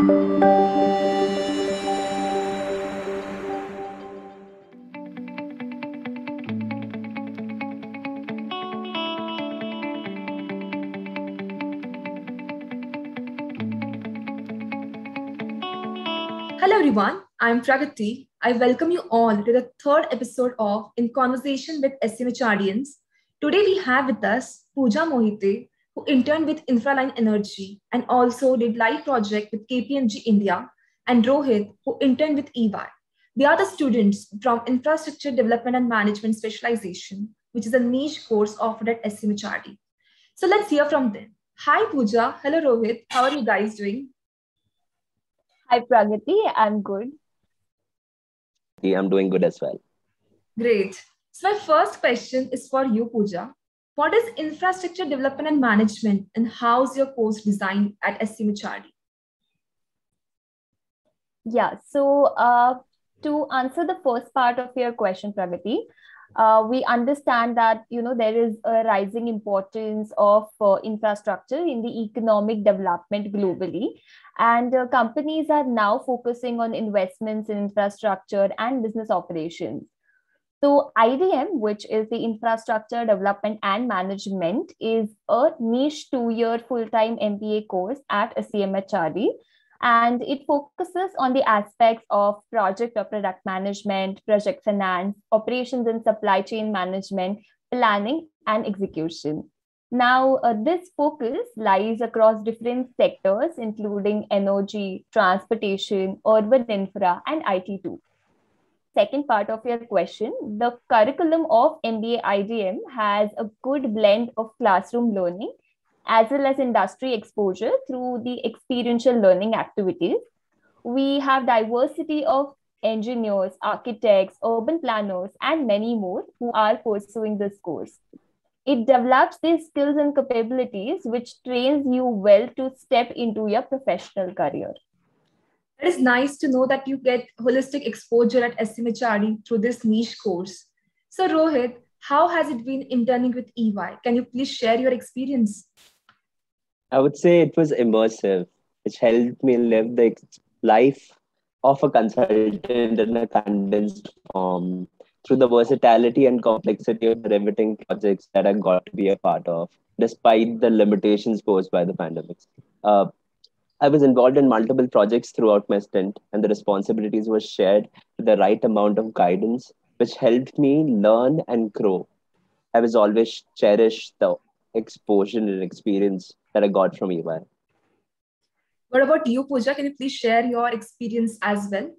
Hello, everyone. I'm Pragati. I welcome you all to the third episode of In Conversation with SCMHRDians. Today, we have with us Pooja Mohite, who interned with Infraline Energy and also did live project with KPMG India, and Rohit, who interned with EY. They are the students from Infrastructure Development and Management Specialization, which is a niche course offered at SCMHRD. So let's hear from them. Hi, Pooja. Hello, Rohit. How are you guys doing? Hi, Pragati. I'm good. I'm doing good as well. Great. So my first question is for you, Pooja. What is infrastructure development and management, and how's your course designed at SCMHRD? Yeah. So uh, to answer the first part of your question, Pragati, uh, we understand that you know there is a rising importance of uh, infrastructure in the economic development globally and uh, companies are now focusing on investments in infrastructure and business operations so idm which is the infrastructure development and management is a niche two year full time mba course at SCMHRD and it focuses on the aspects of project or product management, project finance, operations and supply chain management, planning, and execution. Now, uh, this focus lies across different sectors, including energy, transportation, urban infra, and IT too. Second part of your question the curriculum of MBA IDM has a good blend of classroom learning as well as industry exposure through the experiential learning activities. We have diversity of engineers, architects, urban planners, and many more who are pursuing this course. It develops these skills and capabilities which trains you well to step into your professional career. It is nice to know that you get holistic exposure at SCMHRD through this niche course. So, Rohit, how has it been interning with EY? Can you please share your experience? I would say it was immersive, which helped me live the life of a consultant in a condensed form through the versatility and complexity of the riveting projects that I got to be a part of, despite the limitations posed by the pandemic. Uh, I was involved in multiple projects throughout my stint, and the responsibilities were shared with the right amount of guidance, which helped me learn and grow. I was always cherish the exposure and experience that I got from EY. What about you, Pooja? Can you please share your experience as well?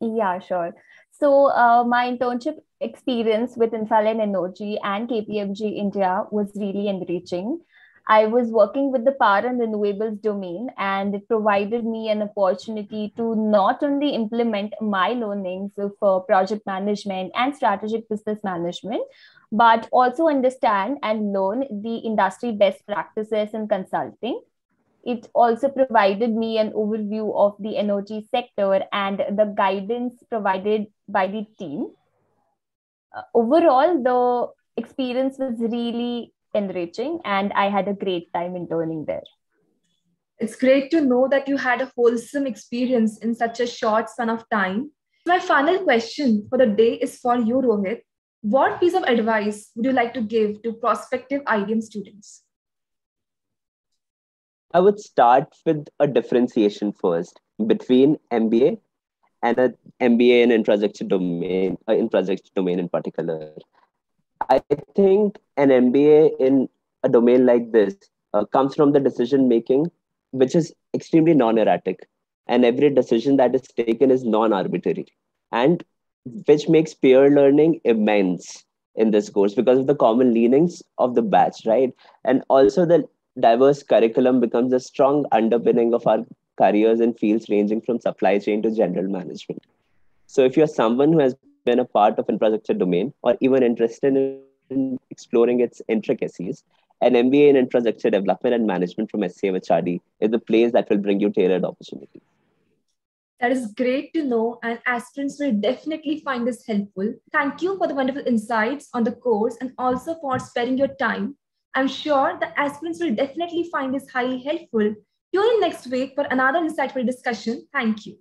Yeah, sure. So, uh, my internship experience with Infraline Energy and KPMG India was really enriching. I was working with the power and renewables domain, and it provided me an opportunity to not only implement my learnings of uh, project management and strategic business management, but also understand and learn the industry best practices in consulting. It also provided me an overview of the energy sector and the guidance provided by the team. Uh, overall, the experience was really enriching and I had a great time interning there. It's great to know that you had a wholesome experience in such a short span of time. My final question for the day is for you, Rohit. What piece of advice would you like to give to prospective IDM students? I would start with a differentiation first between MBA and an MBA in infrastructure domain, uh, infrastructure domain in particular. I think an MBA in a domain like this uh, comes from the decision making, which is extremely non-erratic, and every decision that is taken is non-arbitrary. And which makes peer learning immense in this course because of the common leanings of the batch, right? And also the diverse curriculum becomes a strong underpinning of our careers in fields ranging from supply chain to general management. So if you're someone who has been a part of infrastructure domain or even interested in exploring its intricacies, an MBA in infrastructure development and management from SCMHRD is the place that will bring you tailored opportunities. That is great to know, and aspirants will definitely find this helpful. Thank you for the wonderful insights on the course and also for sparing your time. I'm sure the aspirants will definitely find this highly helpful Tune in next week for another insightful discussion. Thank you.